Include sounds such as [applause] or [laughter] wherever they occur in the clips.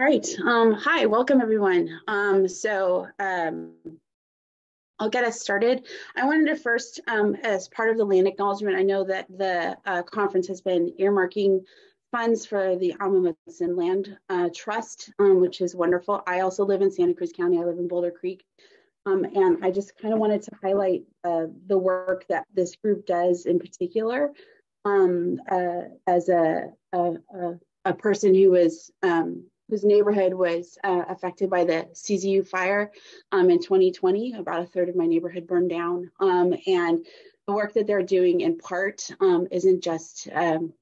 All right. Um, hi, welcome everyone. Um, so um, I'll get us started. I wanted to first, um, as part of the land acknowledgement, I know that the uh, conference has been earmarking funds for the Amah Land uh, Trust, um, which is wonderful. I also live in Santa Cruz County. I live in Boulder Creek. Um, and I just kind of wanted to highlight uh, the work that this group does in particular uh, as a, a, a, person who is um, whose neighborhood was uh, affected by the CZU fire um, in 2020. About a third of my neighborhood burned down. Um, and the work that they're doing in part um, isn't just um,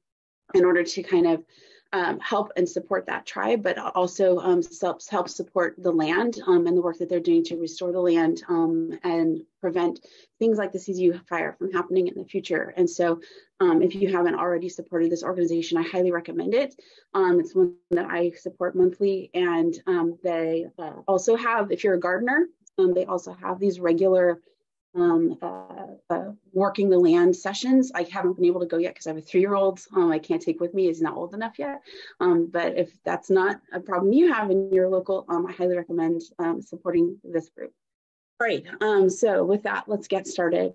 in order to kind of um, help and support that tribe, but also um, help, help support the land um, and the work that they're doing to restore the land um, and prevent things like the CZU fire from happening in the future. And so um, if you haven't already supported this organization, I highly recommend it. Um, it's one that I support monthly and they uh, also have, if you're a gardener, they also have these regular um, uh, uh, working the land sessions. I haven't been able to go yet because I have a three-year-old um, I can't take with me. He's not old enough yet. Um, but if that's not a problem you have in your local, um, I highly recommend um, supporting this group. All right, um, so with that, let's get started.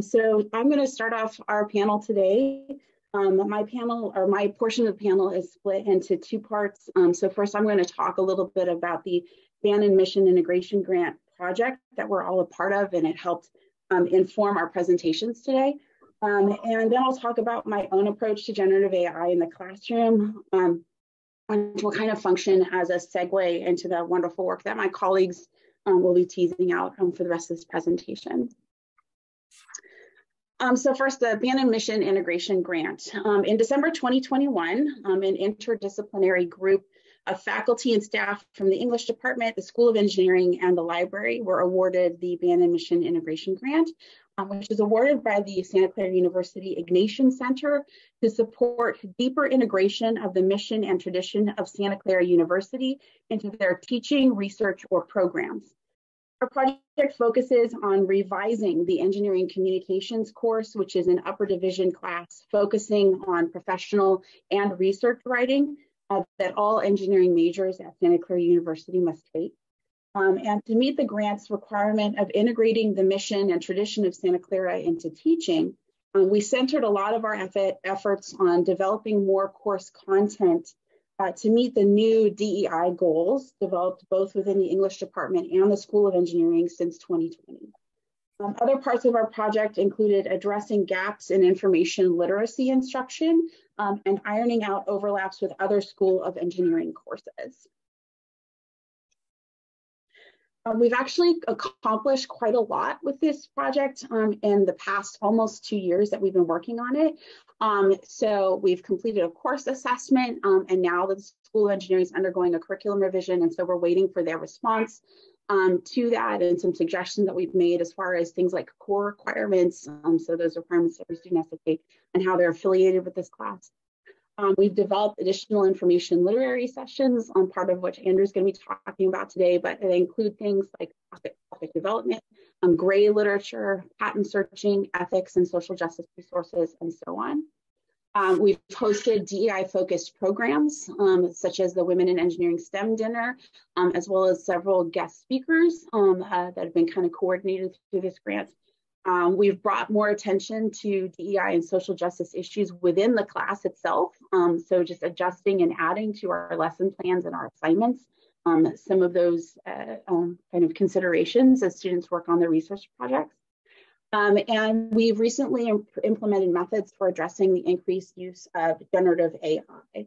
so I'm going to start off our panel today. my panel or my portion of the panel is split into two parts. so first, I'm going to talk a little bit about the Bannan Mission Integration Grant project that we're all a part of, and it helped um, inform our presentations today. Um, and then I'll talk about my own approach to generative AI in the classroom, um, which will kind of function as a segue into the wonderful work that my colleagues um, will be teasing out um, for the rest of this presentation. Um, so first, the Bannan Mission Integration Grant. Um, in December 2021, um, an interdisciplinary group of faculty and staff from the English department, the School of Engineering, and the library were awarded the Bannan Mission Integration Grant, um, which is awarded by the Santa Clara University Ignatian Center to support deeper integration of the mission and tradition of Santa Clara University into their teaching, research, or programs. Our project focuses on revising the engineering communications course, which is an upper division class focusing on professional and research writing uh, that all engineering majors at Santa Clara University must take. Um, and to meet the grant's requirement of integrating the mission and tradition of Santa Clara into teaching, um, we centered a lot of our effort, efforts on developing more course content uh, to meet the new DEI goals developed both within the English department and the School of Engineering since 2020. Um, other parts of our project included addressing gaps in information literacy instruction um, and ironing out overlaps with other School of Engineering courses. Um, we've actually accomplished quite a lot with this project um, in the past almost two years that we've been working on it. Um, so we've completed a course assessment um, and now the School of Engineering is undergoing a curriculum revision and so we're waiting for their response um, to that and some suggestions that we've made as far as things like core requirements. Um, so those requirements every student has to take and how they're affiliated with this class. Um, we've developed additional information literacy sessions on part of which Andrew's going to be talking about today, but they include things like topic, topic development, um, gray literature, patent searching, ethics and social justice resources, and so on. Um, we've hosted DEI-focused programs, um, such as the Women in Engineering STEM Dinner, um, as well as several guest speakers um, uh, that have been kind of coordinated through this grant. Um, we've brought more attention to DEI and social justice issues within the class itself. Um, so just adjusting and adding to our lesson plans and our assignments, some of those uh, kind of considerations as students work on their research projects. Um, and we've recently imp implemented methods for addressing the increased use of generative AI.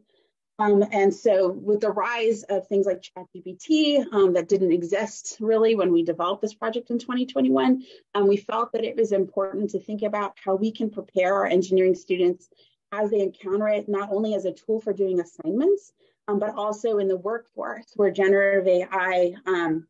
Um, and so with the rise of things like ChatGPT um, that didn't exist really when we developed this project in 2021, um, we felt that it was important to think about how we can prepare our engineering students as they encounter it, not only as a tool for doing assignments, um, but also in the workforce where generative AI um,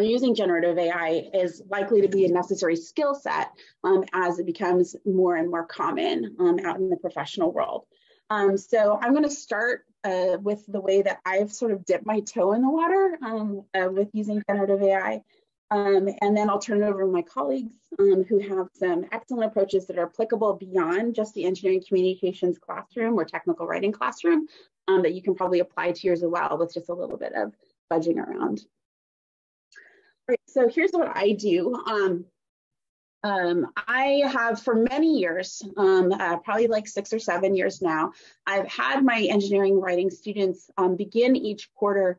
using generative AI is likely to be a necessary skill set um, as it becomes more and more common um, out in the professional world. Um, so I'm going to start uh, with the way that I've sort of dipped my toe in the water um, uh, with using generative AI. Um, and then I'll turn it over to my colleagues um, who have some excellent approaches that are applicable beyond just the engineering communications classroom or technical writing classroom, that you can probably apply to yours as well with just a little bit of budging around. Right, so here's what I do. Um, um, I have for many years, um, uh, probably like six or seven years now, I've had my engineering writing students um, begin each quarter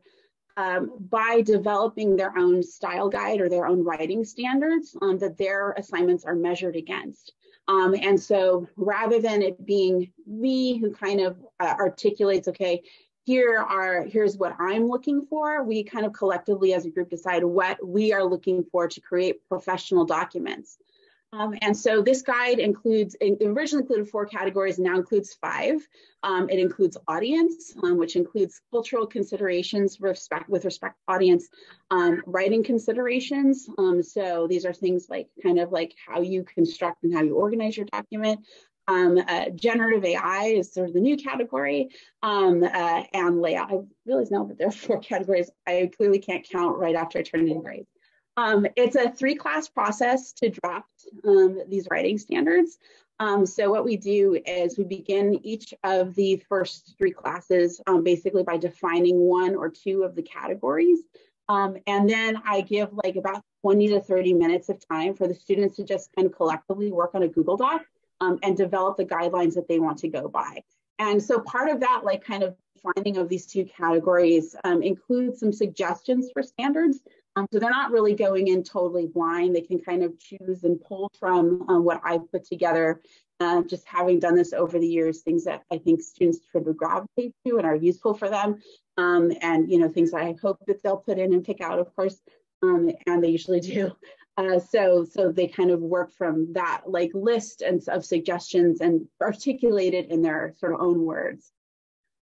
um, by developing their own style guide or their own writing standards um, that their assignments are measured against. Um, and so rather than it being me who kind of uh, articulates, okay, here are here's what I'm looking for, we kind of collectively as a group decide what we are looking for to create professional documents. Um, and so this guide includes, it originally included four categories, now includes five. Um, it includes audience, um, which includes cultural considerations respect, with respect audience, um, writing considerations. Um, so these are things like kind of like how you construct and how you organize your document. Um, uh, generative AI is sort of the new category, um, uh, and layout. I realize now that there are four [laughs] categories. I clearly can't count right after I turn in grades. Um, it's a three class process to draft um, these writing standards. Um, so what we do is we begin each of the first three classes um, basically by defining one or two of the categories. And then I give like about 20 to 30 minutes of time for the students to just kind of collectively work on a Google Doc um, and develop the guidelines that they want to go by. And so part of that, like kind of finding of these two categories includes some suggestions for standards um, so they're not really going in totally blind. They can kind of choose and pull from um, what I've put together. Uh, just having done this over the years, things that I think students of gravitate to and are useful for them, um, and you know things that I hope that they'll put in and pick out, of course, um, and they usually do. Uh, so so they kind of work from that like list and of suggestions and articulate it in their sort of own words.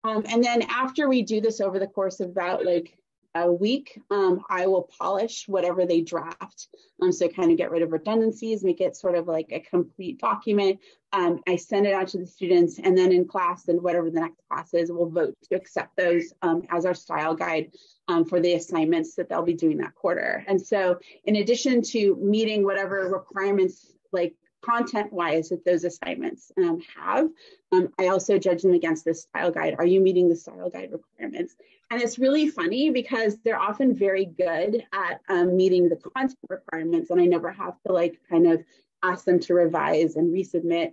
Um, and then after we do this over the course of about like a week, um, I will polish whatever they draft. Um, so kind of get rid of redundancies, make it sort of like a complete document. Um, I send it out to the students, and then in class and whatever the next class is, we'll vote to accept those um, as our style guide um, for the assignments that they'll be doing that quarter. And so, in addition to meeting whatever requirements like content wise that those assignments um, have. Um, I also judge them against the style guide. Are you meeting the style guide requirements? And it's really funny because they're often very good at um, meeting the content requirements, and I never have to like kind of ask them to revise and resubmit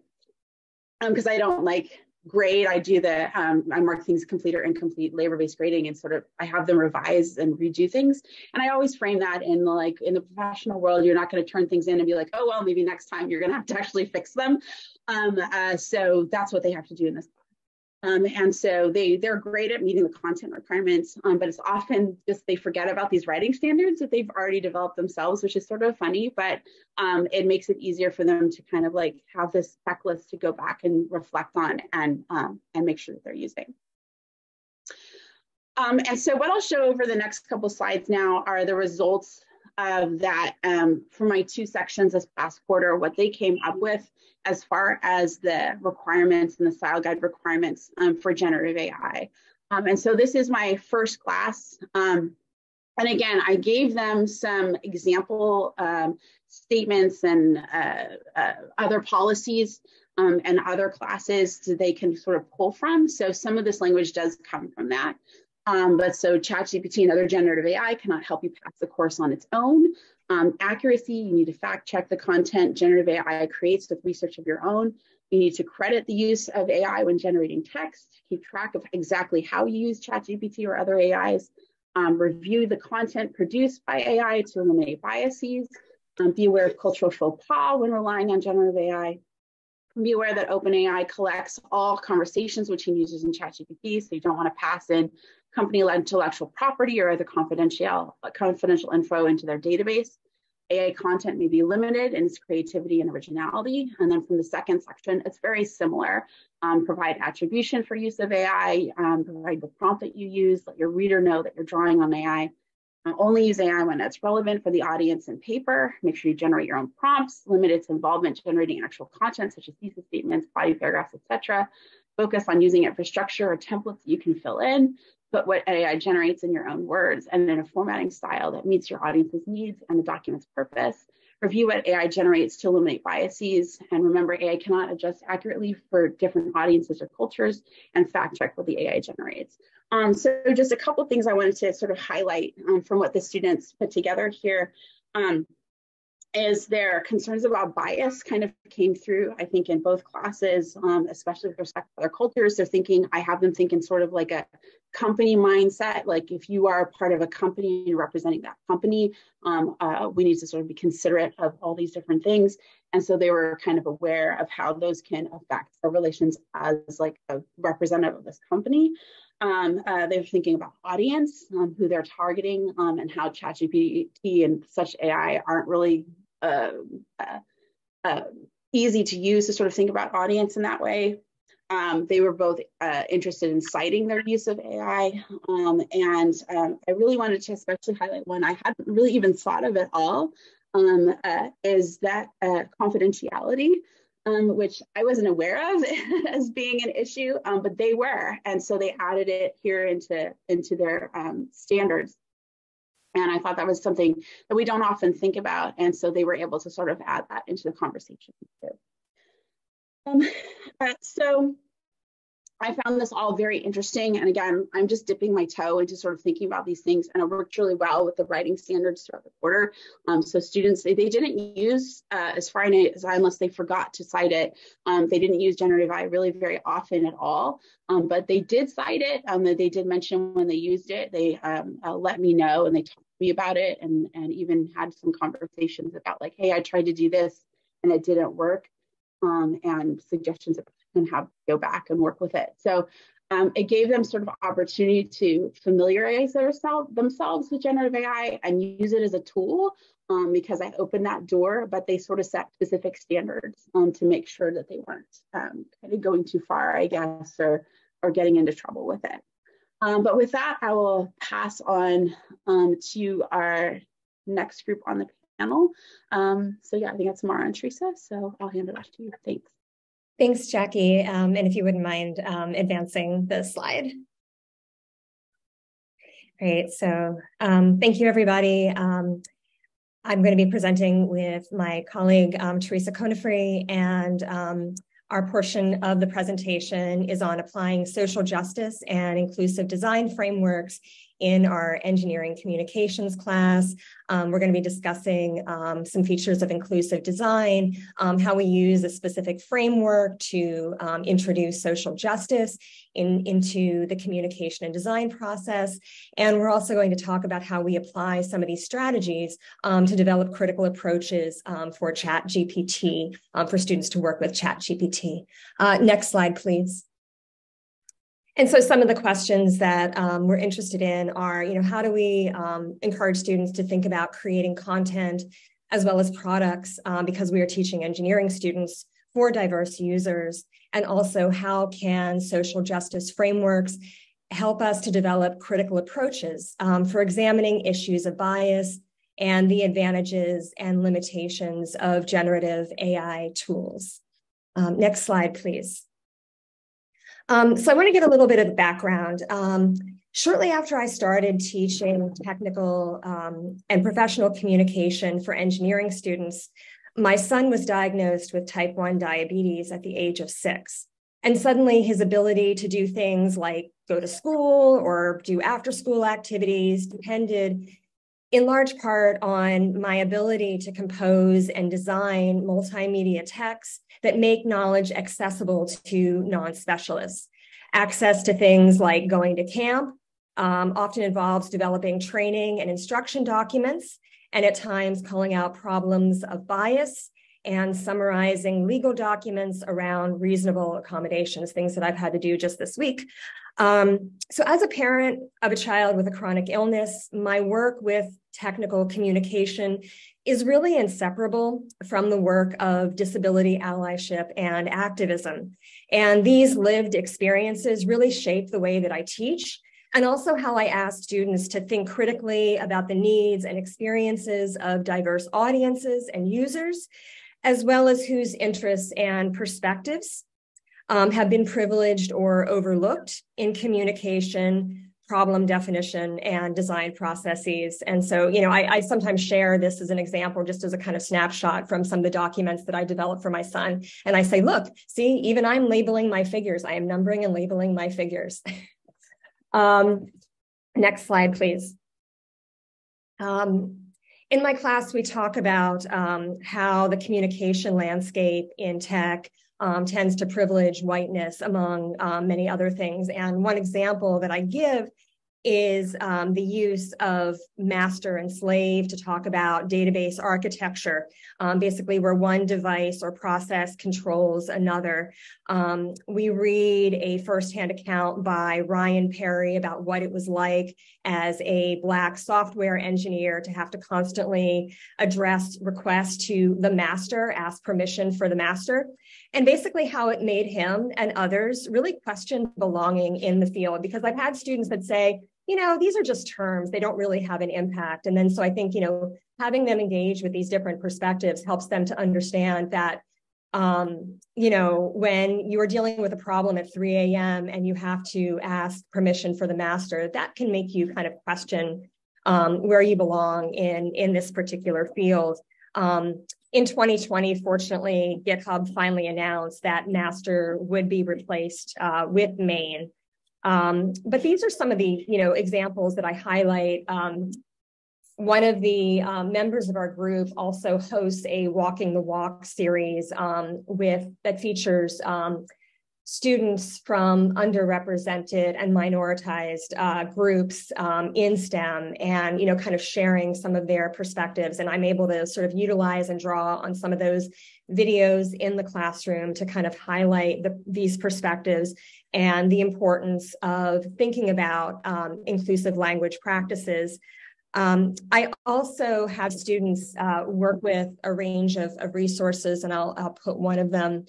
because um, I don't like grade. I do the um, I mark things complete or incomplete labor-based grading, and sort of I have them revise and redo things. And I always frame that in the like in the professional world, you're not going to turn things in and be like, oh well, maybe next time you're going to have to actually fix them. Um, uh, so that's what they have to do in this um, and so they, they're great at meeting the content requirements, um, but it's often just they forget about these writing standards that they've already developed themselves, which is sort of funny, but um, it makes it easier for them to kind of like have this checklist to go back and reflect on and, um, and make sure that they're using. Um, and so what I'll show over the next couple slides now are the results of that um, for my two sections this past quarter, what they came up with as far as the requirements and the style guide requirements um, for generative AI. Um, and so this is my first class. Um, and again, I gave them some example um, statements and uh, uh, other policies um, and other classes that they can sort of pull from. So some of this language does come from that. Um, but so ChatGPT and other generative AI cannot help you pass the course on its own. Um, accuracy, you need to fact check the content. Generative AI creates with research of your own. You need to credit the use of AI when generating text, keep track of exactly how you use ChatGPT or other AIs, um, review the content produced by AI to eliminate biases, um, be aware of cultural faux pas when relying on generative AI, be aware that OpenAI collects all conversations between users in ChatGPT, so you don't want to pass in company intellectual property or other confidential, confidential info into their database. AI content may be limited in its creativity and originality. And then from the second section, it's very similar. Um, provide attribution for use of AI, um, provide the prompt that you use, let your reader know that you're drawing on AI. Uh, only use AI when it's relevant for the audience and paper. Make sure you generate your own prompts, limit its involvement generating actual content such as thesis statements, body paragraphs, etc. Focus on using it for structure or templates that you can fill in put what AI generates in your own words and in a formatting style that meets your audience's needs and the document's purpose. review what AI generates to eliminate biases, and remember AI cannot adjust accurately for different audiences or cultures, and fact check what the AI generates. Um, so just a couple things I wanted to sort of highlight um, from what the students put together here. Um, is their concerns about bias kind of came through, I think, in both classes, um, especially with respect to other cultures. They're thinking, I have them thinking sort of like a company mindset. Like if you are part of a company and representing that company, um, uh, we need to sort of be considerate of all these different things. And so they were kind of aware of how those can affect their relations as like a representative of this company. Um, uh, they're thinking about audience, um, who they're targeting, um, and how ChatGPT and such AI aren't really uh, uh, uh, easy to use to sort of think about audience in that way. Um, they were both uh, interested in citing their use of AI. Um, and um, I really wanted to especially highlight one I hadn't really even thought of at all um, uh, is that uh, confidentiality, um, which I wasn't aware of [laughs] as being an issue, um, but they were. And so they added it here into, into their standards. And I thought that was something that we don't often think about. And so they were able to sort of add that into the conversation too. Um, [laughs] uh, so I found this all very interesting. And again, I'm just dipping my toe into sort of thinking about these things. And it worked really well with the writing standards throughout the quarter. Um, so students, they, they didn't use, uh, as far as I, unless they forgot to cite it, um, they didn't use generative AI really very often at all. Um, but they did cite it. Um, they did mention when they used it, they um, uh, let me know and they talked me about it and, and even had some conversations about like, hey, I tried to do this and it didn't work. Um, and suggestions and have to go back and work with it. So um, it gave them sort of opportunity to familiarize themselves themselves with generative AI and use it as a tool um, because I opened that door, but they sort of set specific standards um, to make sure that they weren't um, kind of going too far, I guess, or or getting into trouble with it. Um, but with that, I will pass on um, to our next group on the panel. so yeah, I think that's Maura and Theresa. So I'll hand it off to you. Thanks. Thanks, Jackie. Um, and if you wouldn't mind um, advancing the slide. Great. So um, thank you, everybody. Um, I'm going to be presenting with my colleague, um, Theresa Conefrey, and um, our portion of the presentation is on applying social justice and inclusive design frameworks in our engineering communications class. Um, we're going to be discussing um, some features of inclusive design, um, how we use a specific framework to um, introduce social justice in, into the communication and design process. And we're also going to talk about how we apply some of these strategies to develop critical approaches for Chat GPT, for students to work with Chat GPT. Uh, next slide, please. And so some of the questions that um, we're interested in are, you know, how do we um, encourage students to think about creating content as well as products um, because we are teaching engineering students for diverse users? And also how can social justice frameworks help us to develop critical approaches um, for examining issues of bias and the advantages and limitations of generative AI tools? Um, next slide, please. Um, so I want to give a little bit of background. Um, shortly after I started teaching technical um, and professional communication for engineering students, my son was diagnosed with type 1 diabetes at the age of six. And suddenly his ability to do things like go to school or do after school activities depended in large part on my ability to compose and design multimedia texts that make knowledge accessible to non specialists. Access to things like going to camp um, often involves developing training and instruction documents, and at times calling out problems of bias and summarizing legal documents around reasonable accommodations, things that I've had to do just this week. Um, so, as a parent of a child with a chronic illness, my work with technical communication is really inseparable from the work of disability allyship and activism. And these lived experiences really shape the way that I teach and also how I ask students to think critically about the needs and experiences of diverse audiences and users, as well as whose interests and perspectives um, have been privileged or overlooked in communication problem definition and design processes. And so, you know, I, I, sometimes share this as an example, just as a kind of snapshot from some of the documents that I developed for my son. And I say, look, see, even I'm labeling my figures. I am numbering and labeling my figures. [laughs] um, next slide, please. Um, in my class, we talk about um, how the communication landscape in tech um, tends to privilege whiteness among um, many other things. And one example that I give is um, the use of master and slave to talk about database architecture, um, basically where one device or process controls another. Um, we read a firsthand account by Ryan Perry about what it was like as a Black software engineer to have to constantly address requests to the master, ask permission for the master and basically how it made him and others really question belonging in the field because i've had students that say you know these are just terms they don't really have an impact. And then so i think you know having them engage with these different perspectives helps them to understand that um, you know when you are dealing with a problem at 3 a.m and you have to ask permission for the master that can make you kind of question um, where you belong in in this particular field. Um, in 2020, fortunately, GitHub finally announced that master would be replaced uh, with main. Um, but these are some of the you know examples that I highlight. Um, one of the um, members of our group also hosts a Walking the Walk series um, with that features um, students from underrepresented and minoritized uh, groups um, in STEM and, you know, kind of sharing some of their perspectives. And I'm able to sort of utilize and draw on some of those videos in the classroom to kind of highlight the, these perspectives and the importance of thinking about um, inclusive language practices. Um, I also have students uh, work with a range of, of resources, and I'll, I'll put one of them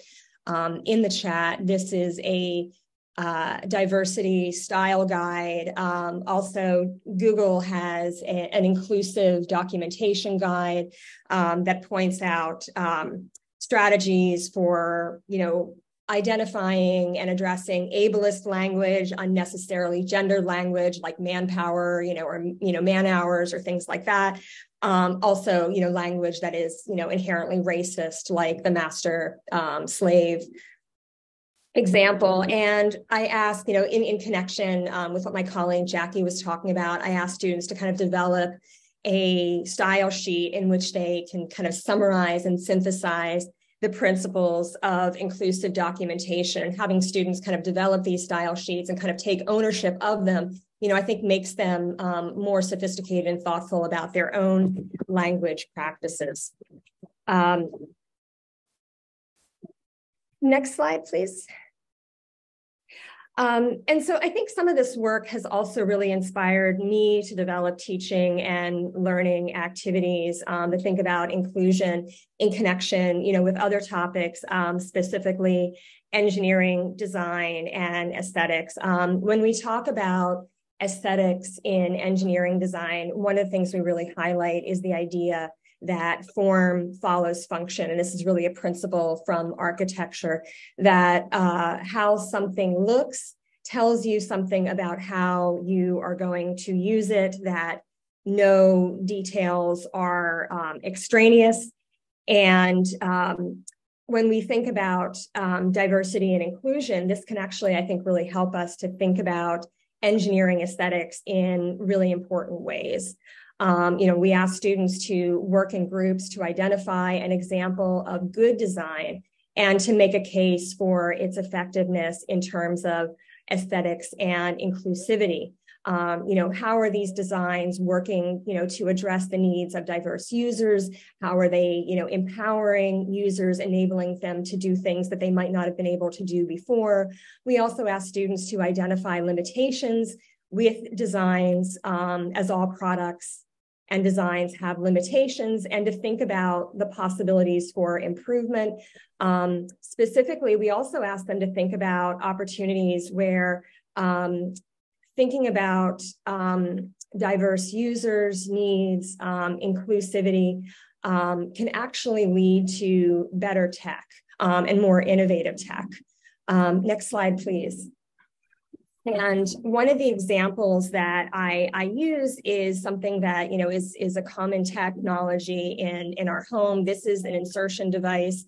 um, in the chat. This is a uh, diversity style guide. Um, also, Google has a, an inclusive documentation guide um, that points out um, strategies for, you know, identifying and addressing ableist language, unnecessarily gendered language like manpower, you know, or you know, man hours or things like that. Um, also, you know, language that is, you know, inherently racist, like the master um, slave example. And I asked, you know, in, in connection um, with what my colleague Jackie was talking about, I asked students to kind of develop a style sheet in which they can kind of summarize and synthesize the principles of inclusive documentation and having students kind of develop these style sheets and kind of take ownership of them you know i think makes them um, more sophisticated and thoughtful about their own language practices um, next slide please um, and so I think some of this work has also really inspired me to develop teaching and learning activities um, to think about inclusion in connection, you know, with other topics, um, specifically engineering, design, and aesthetics. Um, when we talk about aesthetics in engineering design, one of the things we really highlight is the idea that form follows function. And this is really a principle from architecture that uh, how something looks tells you something about how you are going to use it, that no details are um, extraneous. And um, when we think about um, diversity and inclusion, this can actually, I think, really help us to think about engineering aesthetics in really important ways. Um, you know, we ask students to work in groups to identify an example of good design and to make a case for its effectiveness in terms of aesthetics and inclusivity. Um, you know, how are these designs working, you know, to address the needs of diverse users? How are they, you know, empowering users, enabling them to do things that they might not have been able to do before? We also ask students to identify limitations with designs um, as all products and designs have limitations and to think about the possibilities for improvement. Um, specifically, we also ask them to think about opportunities where um, thinking about um, diverse users' needs, um, inclusivity, um, can actually lead to better tech um, and more innovative tech. next slide, please. And one of the examples that I, I use is something that you know is, is a common technology in, in our home. This is an insertion device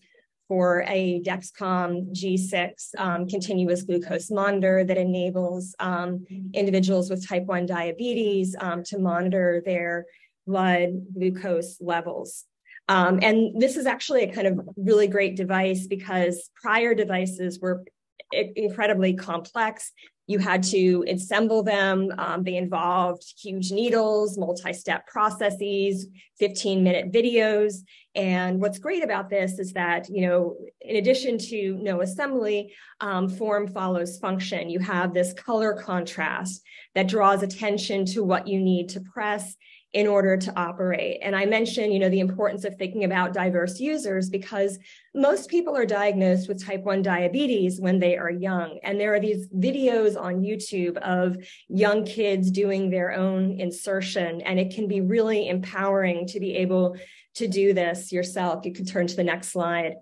for a Dexcom G6 um, continuous glucose monitor that enables um, individuals with type 1 diabetes um, to monitor their blood glucose levels. Um, and this is actually a kind of really great device because prior devices were incredibly complex. You had to assemble them. Um, they involved huge needles, multi-step processes, 15 minute videos. And what's great about this is that, you know, in addition to no assembly, um, form follows function. You have this color contrast that draws attention to what you need to press in order to operate. And I mentioned, you know, the importance of thinking about diverse users because most people are diagnosed with type 1 diabetes when they are young. And there are these videos on YouTube of young kids doing their own insertion. And it can be really empowering to be able to do this yourself. You can turn to the next slide.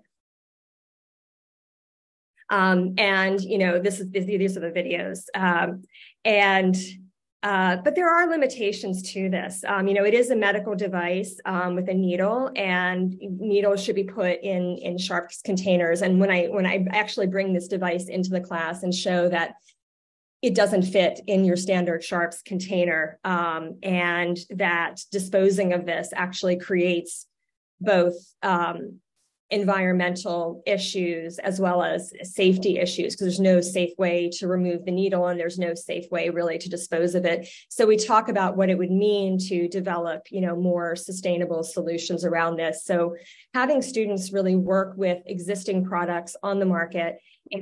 Um, and you know, this is these are the videos. Um, and uh, but there are limitations to this. Um, you know, it is a medical device um, with a needle, and needles should be put in in sharps containers. And when I when I actually bring this device into the class and show that it doesn't fit in your standard sharps container, um, and that disposing of this actually creates both um, environmental issues as well as safety issues because there's no safe way to remove the needle and there's no safe way really to dispose of it. So we talk about what it would mean to develop you know more sustainable solutions around this. So having students really work with existing products on the market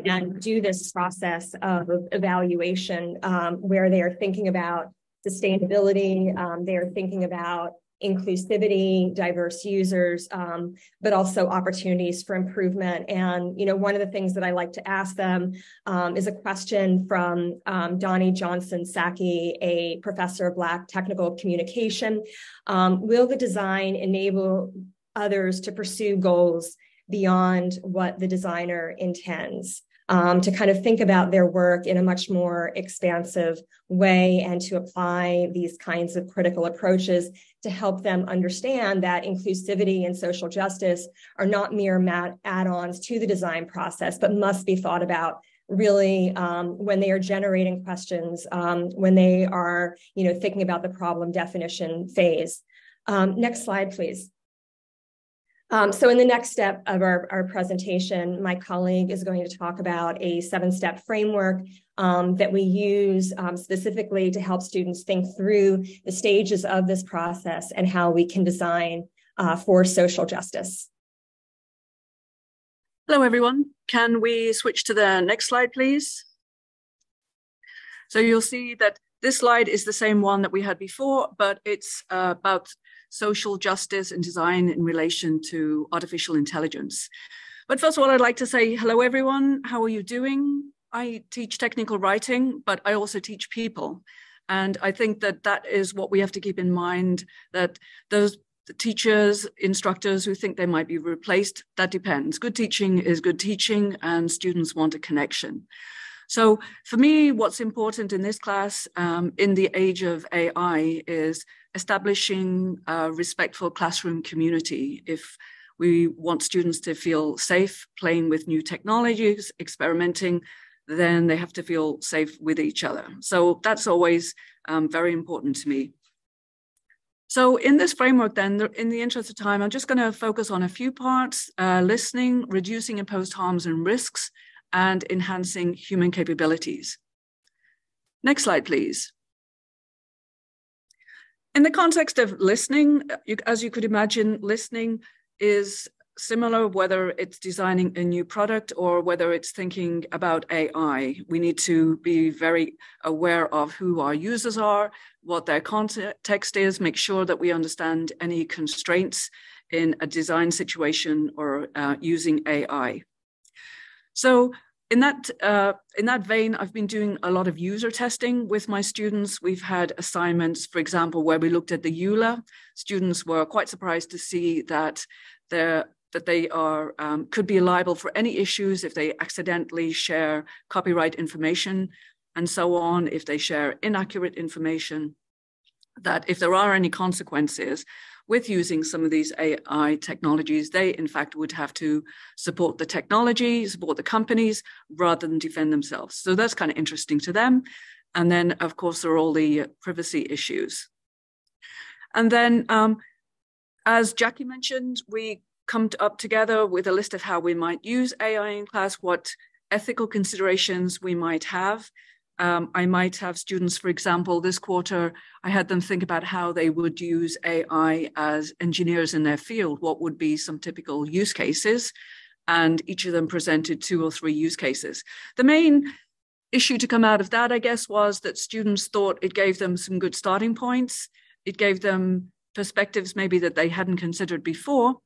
and do this process of evaluation um, where they are thinking about sustainability um, they are thinking about inclusivity, diverse users, um, but also opportunities for improvement. And you know, one of the things that I like to ask them um, is a question from um, Donnie Johnson Sackey, a professor of Black technical communication. Um, will the design enable others to pursue goals beyond what the designer intends? Um, to kind of think about their work in a much more expansive way and to apply these kinds of critical approaches to help them understand that inclusivity and social justice are not mere add-ons to the design process, but must be thought about really um, when they are generating questions, um, when they are you know, thinking about the problem definition phase. Um, next slide, please. Um, so in the next step of our, our presentation, my colleague is going to talk about a seven-step framework um, that we use um, specifically to help students think through the stages of this process and how we can design uh, for social justice. Hello, everyone. Can we switch to the next slide, please? So you'll see that this slide is the same one that we had before, but it's uh, about social justice and design in relation to artificial intelligence. But first of all, I'd like to say hello, everyone. How are you doing? I teach technical writing, but I also teach people. And I think that that is what we have to keep in mind that those teachers, instructors who think they might be replaced, that depends. Good teaching is good teaching, and students want a connection. So for me, what's important in this class um, in the age of AI is establishing a respectful classroom community. If we want students to feel safe playing with new technologies, experimenting, then they have to feel safe with each other. So that's always um, very important to me. So in this framework, then, in the interest of time, I'm just going to focus on a few parts, uh, listening, reducing imposed harms and risks, and enhancing human capabilities. Next slide, please. In the context of listening, as you could imagine, listening is similar whether it's designing a new product or whether it's thinking about AI. We need to be very aware of who our users are, what their context is, make sure that we understand any constraints in a design situation or uh, using AI. So in that uh, in that vein, I've been doing a lot of user testing with my students. We've had assignments, for example, where we looked at the EULA. Students were quite surprised to see that they that they are um, could be liable for any issues if they accidentally share copyright information. and so on, if they share inaccurate information, that if there are any consequences with using some of these AI technologies, they in fact would have to support the technology, support the companies rather than defend themselves. So that's kind of interesting to them. And then, of course, there are all the privacy issues. And then, um, as Jackie mentioned, we come up together with a list of how we might use AI in class, what ethical considerations we might have. Um, I might have students, for example, this quarter, I had them think about how they would use AI as engineers in their field. What would be some typical use cases? And each of them presented two or three use cases. The main issue to come out of that, I guess, was that students thought it gave them some good starting points. It gave them perspectives maybe that they hadn't considered before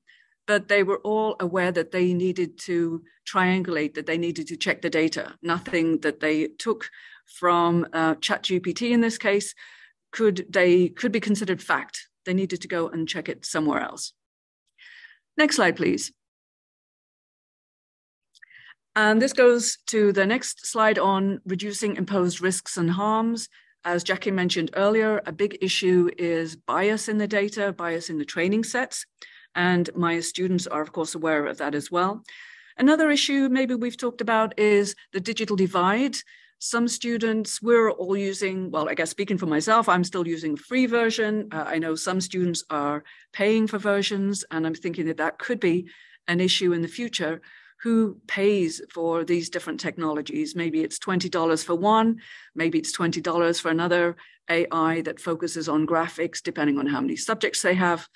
but they were all aware that they needed to triangulate, that they needed to check the data. Nothing that they took from uh, ChatGPT in this case could they could be considered fact. They needed to go and check it somewhere else. Next slide, please. And this goes to the next slide on reducing imposed risks and harms. As Jackie mentioned earlier, a big issue is bias in the data, bias in the training sets. And my students are, of course, aware of that as well. Another issue maybe we've talked about is the digital divide. Some students, we're all using, well, I guess speaking for myself, I'm still using free version. Uh, I know some students are paying for versions, and I'm thinking that that could be an issue in the future. Who pays for these different technologies? Maybe it's $20 for one, maybe it's $20 for another AI that focuses on graphics, depending on how many subjects they have.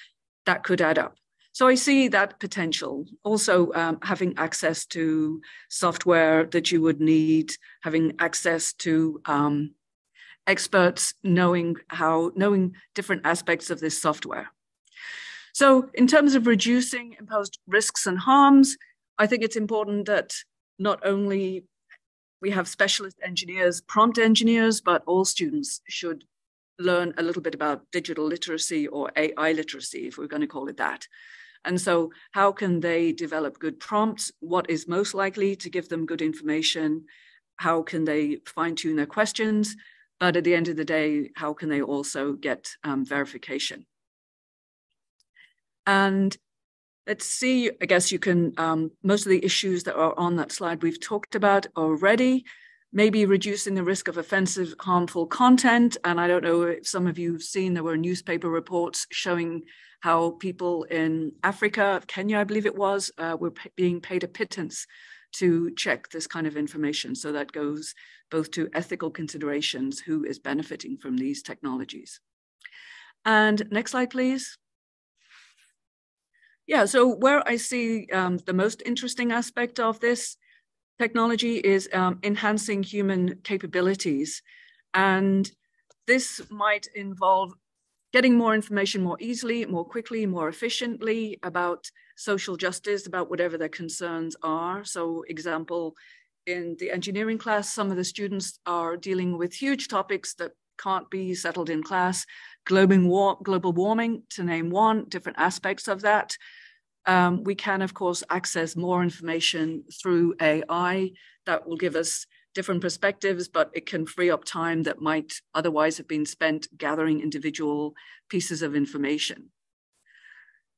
That could add up. So I see that potential. Also, um, having access to software that you would need, having access to um, experts knowing how, knowing different aspects of this software. So, in terms of reducing imposed risks and harms, I think it's important that not only we have specialist engineers, prompt engineers, but all students should learn a little bit about digital literacy or AI literacy, if we're going to call it that. And so, how can they develop good prompts? What is most likely to give them good information? How can they fine tune their questions? But at the end of the day, how can they also get um, verification? And let's see, I guess you can, um, most of the issues that are on that slide we've talked about already maybe reducing the risk of offensive, harmful content. And I don't know if some of you have seen, there were newspaper reports showing how people in Africa, Kenya, I believe it was, uh, were being paid a pittance to check this kind of information. So that goes both to ethical considerations, who is benefiting from these technologies. And next slide, please. Yeah, so where I see um, the most interesting aspect of this technology is um, enhancing human capabilities. And this might involve getting more information more easily, more quickly, more efficiently about social justice, about whatever their concerns are. So, example, in the engineering class, some of the students are dealing with huge topics that can't be settled in class. Global, global warming, to name one, different aspects of that. Um, we can, of course, access more information through AI that will give us different perspectives, but it can free up time that might otherwise have been spent gathering individual pieces of information.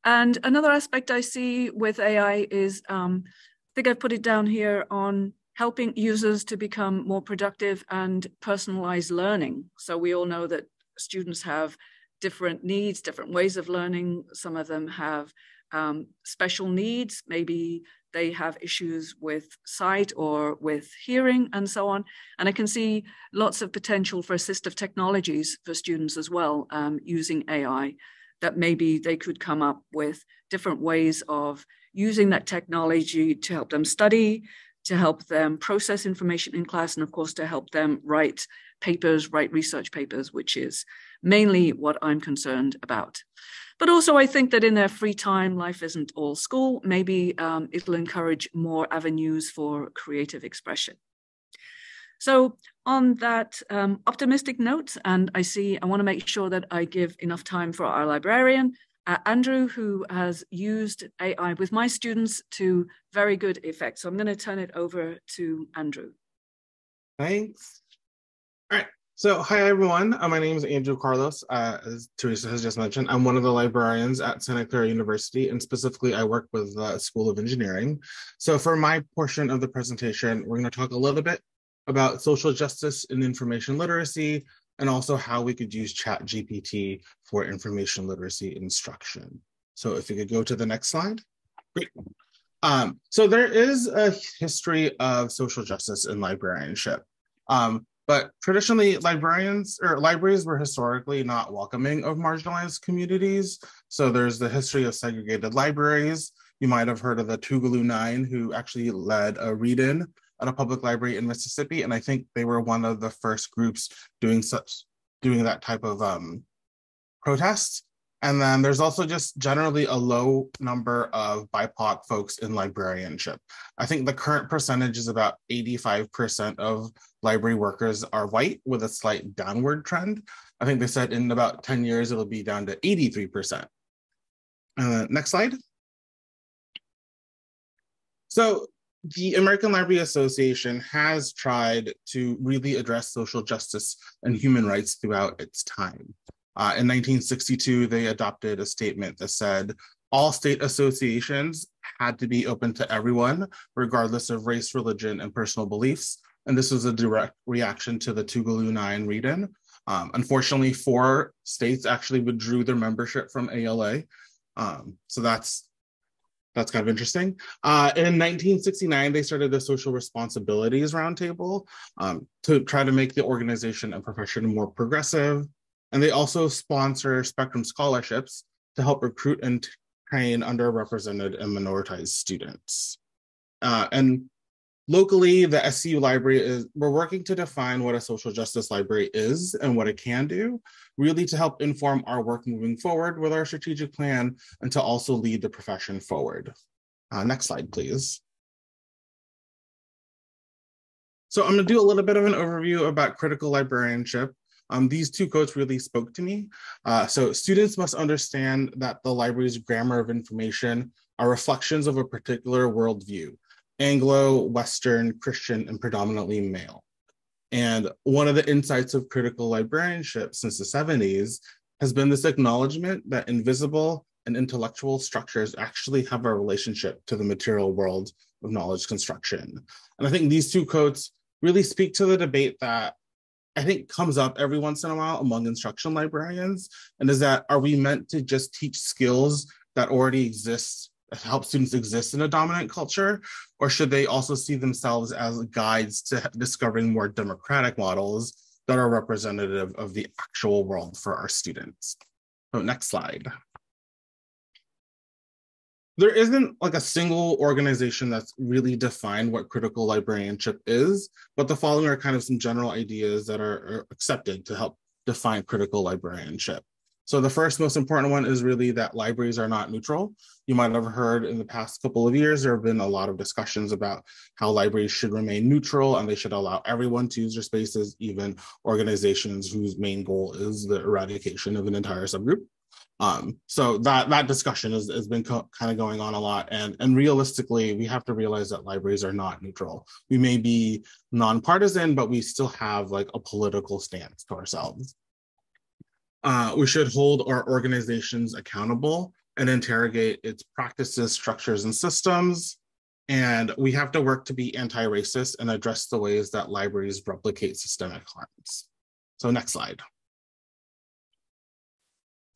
And another aspect I see with AI is, um, I think I've put it down here on helping users to become more productive and personalized learning. So we all know that students have different needs, different ways of learning. Some of them have um, special needs, maybe they have issues with sight or with hearing and so on. And I can see lots of potential for assistive technologies for students as well um, using AI, that maybe they could come up with different ways of using that technology to help them study, to help them process information in class, and of course, to help them write papers, write research papers, which is mainly what I'm concerned about. But also, I think that in their free time, life isn't all school. Maybe um, it'll encourage more avenues for creative expression. So, on that um, optimistic note, and I see I want to make sure that I give enough time for our librarian, uh, Andrew, who has used AI with my students to very good effect. So, I'm going to turn it over to Andrew. Thanks. So, hi everyone. Uh, my name is Andrew Carlos. Uh, as Theresa has just mentioned, I'm one of the librarians at Santa Clara University, and specifically, I work with the School of Engineering. So, for my portion of the presentation, we're going to talk a little bit about social justice and information literacy, and also how we could use Chat GPT for information literacy instruction. So, if you could go to the next slide. Great. Um, so, there is a history of social justice in librarianship. Um, but traditionally, librarians or libraries were historically not welcoming of marginalized communities. So there's the history of segregated libraries. You might have heard of the Tougaloo Nine, who actually led a read in at a public library in Mississippi. And I think they were one of the first groups doing such doing that type of um, protests. And then there's also just generally a low number of BIPOC folks in librarianship. I think the current percentage is about 85% of library workers are white with a slight downward trend. I think they said in about 10 years, it'll be down to 83%. Uh, next slide. So the American Library Association has tried to really address social justice and human rights throughout its time. Uh, in 1962, they adopted a statement that said all state associations had to be open to everyone, regardless of race, religion, and personal beliefs. And this was a direct reaction to the Tougaloo Nine read in. Um, unfortunately, four states actually withdrew their membership from ALA. Um, so that's that's kind of interesting. Uh, in 1969, they started the Social Responsibilities Roundtable um, to try to make the organization and profession more progressive, and they also sponsor Spectrum scholarships to help recruit and train underrepresented and minoritized students. Uh, and locally, the SCU library is, we're working to define what a social justice library is and what it can do, really to help inform our work moving forward with our strategic plan and to also lead the profession forward. Uh, next slide, please. So I'm gonna do a little bit of an overview about critical librarianship um, these two quotes really spoke to me. Uh, so students must understand that the library's grammar of information are reflections of a particular worldview, Anglo, Western, Christian, and predominantly male. And one of the insights of critical librarianship since the 70s has been this acknowledgement that invisible and intellectual structures actually have a relationship to the material world of knowledge construction. And I think these two quotes really speak to the debate that I think comes up every once in a while among instruction librarians, and is that are we meant to just teach skills that already exist, help students exist in a dominant culture, or should they also see themselves as guides to discovering more democratic models that are representative of the actual world for our students? So next slide there isn't like a single organization that's really defined what critical librarianship is, but the following are kind of some general ideas that are, are, accepted to help define critical librarianship. So the first most important one is really that libraries are not neutral. You might have heard in the past couple of years, there have been a lot of discussions about how libraries should remain neutral and they should allow everyone to use their spaces, even organizations whose main goal is the eradication of an entire subgroup. Um, so that that discussion has, has been co- kind of going on a lot, and and realistically, we have to realize that libraries are not neutral. We may be nonpartisan, but we still have like a political stance to ourselves. Uh, we should hold our organizations accountable and interrogate its practices, structures, and systems. And we have to work to be anti-racist and address the ways that libraries replicate systemic harms. So next slide.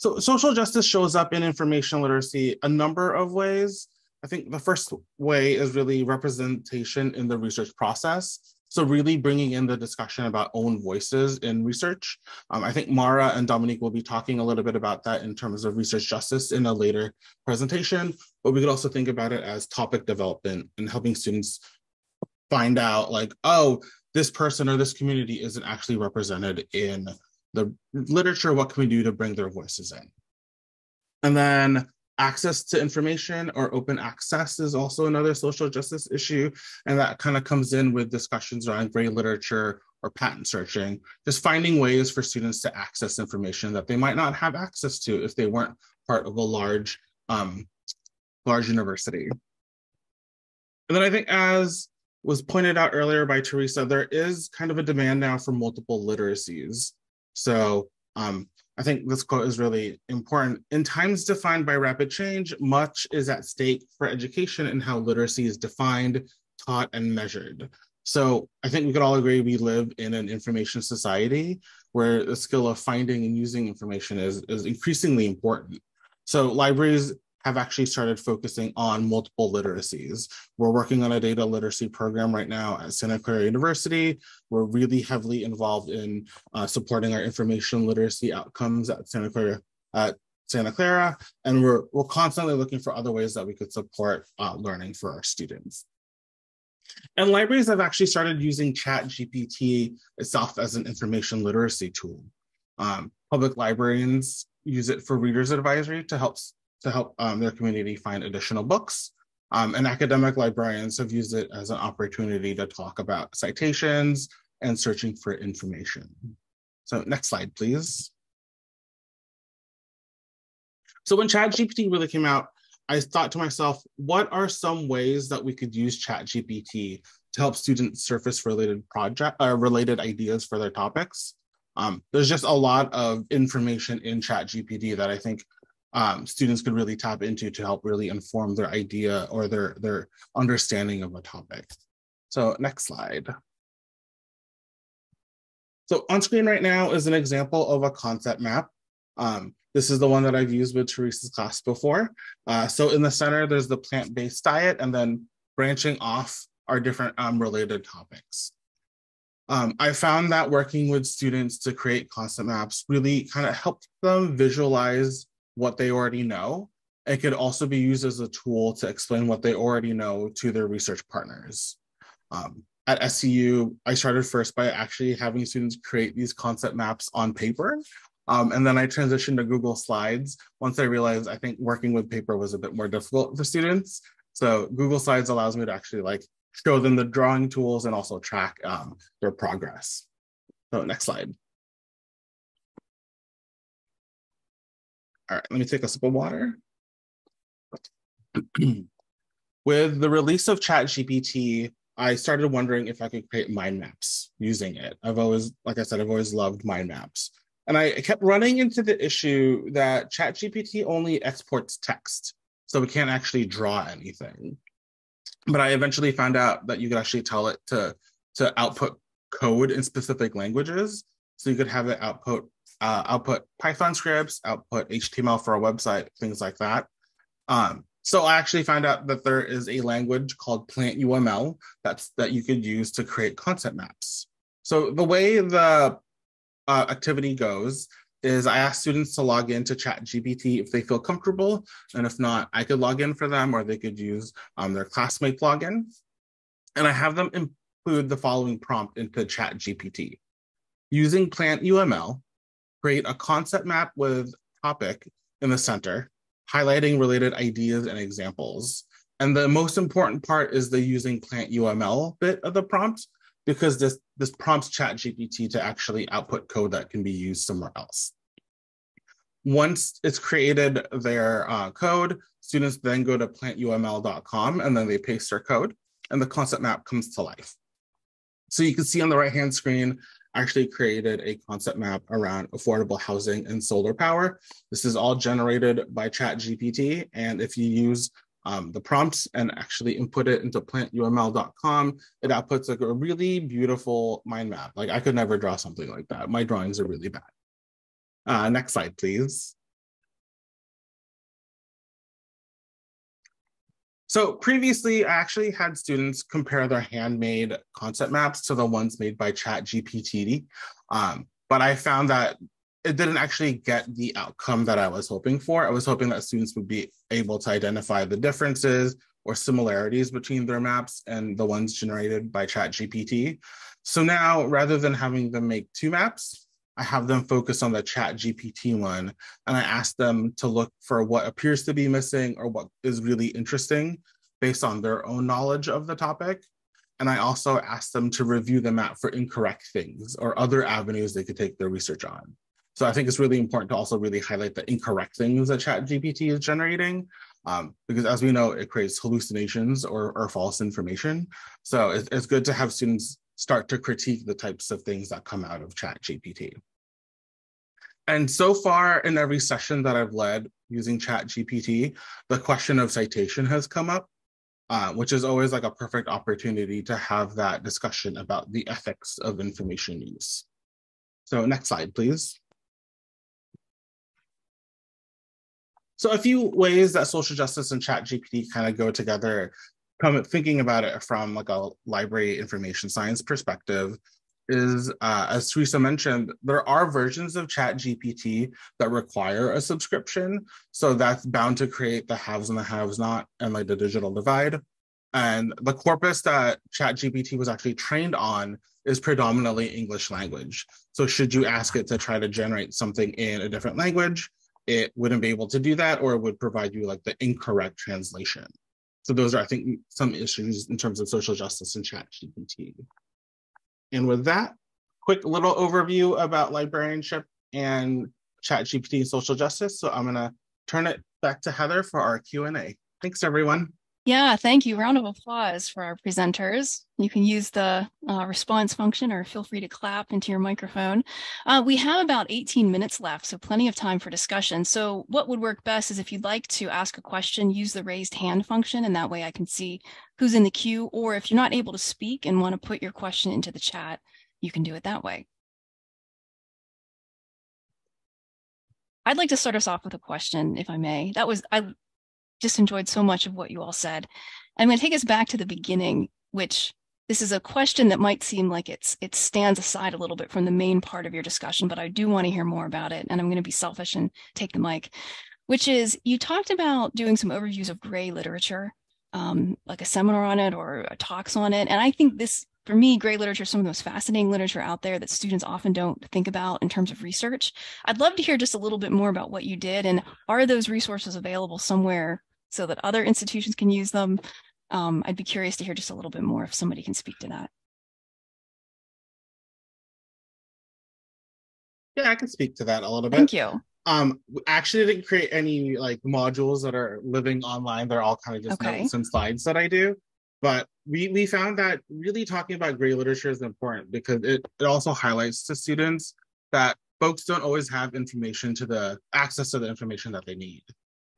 So social justice shows up in information literacy a number of ways. I think the first way is really representation in the research process. So really bringing in the discussion about own voices in research. Um, I think Maura and Dominique will be talking a little bit about that in terms of research justice in a later presentation, but we could also think about it as topic development and helping students find out like, oh, this person or this community isn't actually represented in the literature, what can we do to bring their voices in? And then access to information or open access is also another social justice issue. And that kind of comes in with discussions around gray literature or patent searching, just finding ways for students to access information that they might not have access to if they weren't part of a large, um, large university. And then I think as was pointed out earlier by Theresa, there is kind of a demand now for multiple literacies. So um, I think this quote is really important. In times defined by rapid change, much is at stake for education and how literacy is defined, taught, and measured. So I think we could all agree we live in an information society where the skill of finding and using information is, is increasingly important. So libraries have actually started focusing on multiple literacies. We're working on a data literacy program right now at Santa Clara University. We're really heavily involved in uh, supporting our information literacy outcomes at Santa Clara. At Santa Clara, and we're, we're constantly looking for other ways that we could support uh, learning for our students. And libraries have actually started using Chat GPT itself as an information literacy tool. Um, public librarians use it for readers advisory to help to help um, their community find additional books. Um, and academic librarians have used it as an opportunity to talk about citations and searching for information. So next slide, please. So when ChatGPT really came out, I thought to myself, what are some ways that we could use ChatGPT to help students surface related project uh, related ideas for their topics? Um, there's just a lot of information in ChatGPT that I think um, students could really tap into to help really inform their idea or their their understanding of a topic. So next slide. So on screen right now is an example of a concept map. Um, this is the one that I've used with Theresa's class before. Uh, so in the center, there's the plant-based diet, and then branching off are different um, related topics. Um, I found that working with students to create concept maps really kind of helped them visualize what they already know. It could also be used as a tool to explain what they already know to their research partners. Um, at SCU, I started first by actually having students create these concept maps on paper. Um, and then I transitioned to Google Slides once I realized I think working with paper was a bit more difficult for students. So Google Slides allows me to actually like show them the drawing tools and also track um, their progress. So next slide. All right, let me take a sip of water. [clears throat] With the release of ChatGPT, I started wondering if I could create mind maps using it. I've always, like I said, I've always loved mind maps. And I kept running into the issue that ChatGPT only exports text, so we can't actually draw anything. But I eventually found out that you could actually tell it to, to output code in specific languages. So you could have it output uh, output Python scripts, output HTML for a website, things like that. Um, so I actually found out that there is a language called PlantUML that's that you could use to create concept maps. So the way the uh, activity goes is I ask students to log into ChatGPT if they feel comfortable, and if not, I could log in for them, or they could use um, their classmate login. And I have them include the following prompt into ChatGPT. Using PlantUML, create a concept map with topic in the center, highlighting related ideas and examples. And the most important part is the using PlantUML bit of the prompt, because this, this prompts ChatGPT to actually output code that can be used somewhere else. Once it's created their uh, code, students then go to plantuml.com and then they paste their code and the concept map comes to life. So you can see on the right-hand screen, actually created a concept map around affordable housing and solar power. This is all generated by ChatGPT. And if you use um, the prompts and actually input it into plantuml.com, it outputs like a really beautiful mind map. Like I could never draw something like that. My drawings are really bad. Uh, next slide, please. So previously, I actually had students compare their handmade concept maps to the ones made by ChatGPT. Um, but I found that it didn't actually get the outcome that I was hoping for. I was hoping that students would be able to identify the differences or similarities between their maps and the ones generated by ChatGPT. So now, rather than having them make two maps, I have them focus on the chat GPT one and I ask them to look for what appears to be missing or what is really interesting based on their own knowledge of the topic. And I also ask them to review the map for incorrect things or other avenues they could take their research on. So I think it's really important to also really highlight the incorrect things that Chat GPT is generating. Um, because as we know, it creates hallucinations or, or false information. So it's, it's good to have students start to critique the types of things that come out of Chat GPT. And so far in every session that I've led using Chat GPT, the question of citation has come up, uh, which is always like a perfect opportunity to have that discussion about the ethics of information use. So next slide, please. So a few ways that social justice and Chat GPT kind of go together, come thinking about it from like a library information science perspective, is, uh, as Theresa mentioned, there are versions of Chat GPT that require a subscription. So that's bound to create the haves and the haves not and like the digital divide. And the corpus that Chat GPT was actually trained on is predominantly English language. So should you ask it to try to generate something in a different language, it wouldn't be able to do that, or it would provide you like the incorrect translation. So those are, I think, some issues in terms of social justice and Chat GPT. And with that, quick little overview about librarianship and ChatGPT and social justice. So I'm gonna turn it back to Heather for our Q&A. Thanks everyone. Yeah, thank you. Round of applause for our presenters. You can use the uh, response function or feel free to clap into your microphone. Uh, we have about 18 minutes left, so plenty of time for discussion. So what would work best is if you'd like to ask a question, use the raised hand function, and that way I can see who's in the queue. Or if you're not able to speak and want to put your question into the chat, you can do it that way. I'd like to start us off with a question, if I may. That was, I just enjoyed so much of what you all said. I'm going to take us back to the beginning, which this is a question that might seem like it's it stands aside a little bit from the main part of your discussion, but I do want to hear more about it. And I'm going to be selfish and take the mic, which is you talked about doing some overviews of gray literature, um, like a seminar on it or talks on it. And I think this for me, gray literature is some of the most fascinating literature out there that students often don't think about in terms of research. I'd love to hear just a little bit more about what you did and are those resources available somewhere so that other institutions can use them. Um, I'd be curious to hear just a little bit more if somebody can speak to that. Yeah, I can speak to that a little bit. Thank you. Um, actually didn't create any like modules that are living online. They're all kind of just okay. notes and slides that I do. But we we found that really talking about gray literature is important because it, it also highlights to students that folks don't always have information to the access to the information that they need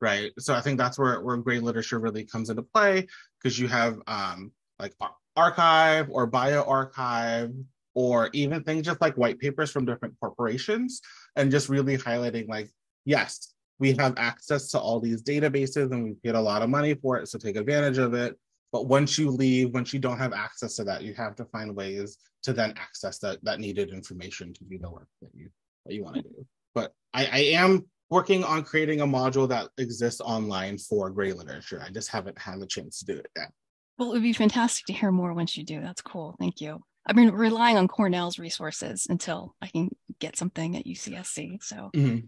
right? So I think that's where where gray literature really comes into play because you have um, like arXiv or bioRxiv or even things just like white papers from different corporations and just really highlighting like yes we have access to all these databases and we paid a lot of money for it so take advantage of it but once you leave once you don't have access to that you have to find ways to then access that that needed information to do the work that you that you want to do but I, I am working on creating a module that exists online for gray literature. I just haven't had the chance to do it yet. Well, it would be fantastic to hear more once you do. That's cool. Thank you. I've been relying on Cornell's resources until I can get something at UCSC. So, mm-hmm.